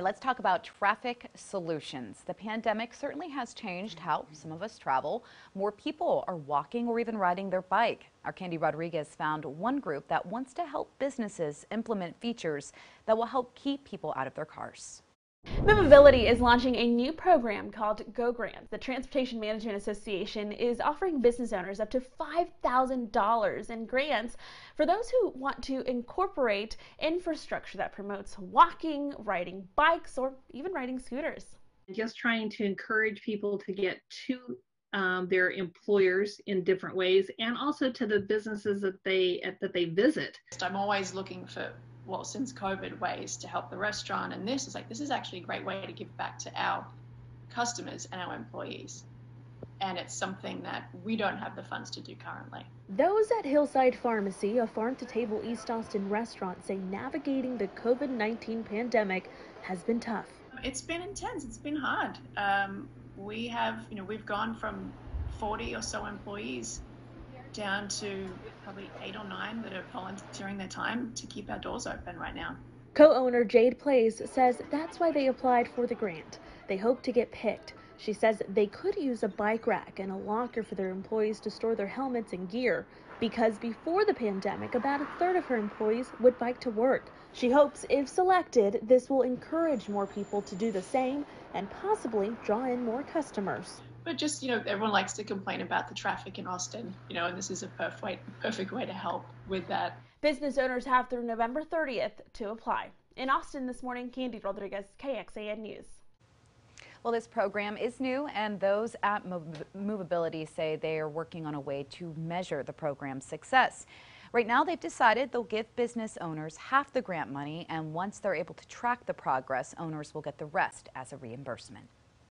Let's talk about traffic solutions. The pandemic certainly has changed how some of us travel. More people are walking or even riding their bike. Our Candy Rodriguez found one group that wants to help businesses implement features that will help keep people out of their cars. Movability is launching a new program called Go Grants. The Transportation Management Association is offering business owners up to $5,000 in grants for those who want to incorporate infrastructure that promotes walking, riding bikes, or even riding scooters. Just trying to encourage people to get to um, their employers in different ways and also to the businesses that they that they visit. I'm always looking for well, since COVID, ways to help the restaurant. And this is like, this is actually a great way to give back to our customers and our employees. And it's something that we don't have the funds to do currently. Those at Hillside Farmacy, a farm to table East Austin restaurant, say navigating the COVID 19 pandemic has been tough. It's been intense, it's been hard. Um, we have, you know, we've gone from 40 or so employees down to probably eight or nine that are volunteering their time to keep our doors open right now. Co owner Jade Place says that's why they applied for the grant. They hope to get picked. She says they could use a bike rack and a locker for their employees to store their helmets and gear because before the pandemic, about a third of her employees would bike to work. She hopes if selected, this will encourage more people to do the same and possibly draw in more customers. But just you know everyone likes to complain about the traffic in austin you know and this is a perfect way, perfect way to help with that. Business owners have through november 30th to apply. In austin this morning candy rodriguez kxan news well, this program is new, and those at Movability say they are working on a way to measure the program's success. Right now, they've decided they'll give business owners half the grant money, and once they're able to track the progress, owners will get the rest as a reimbursement.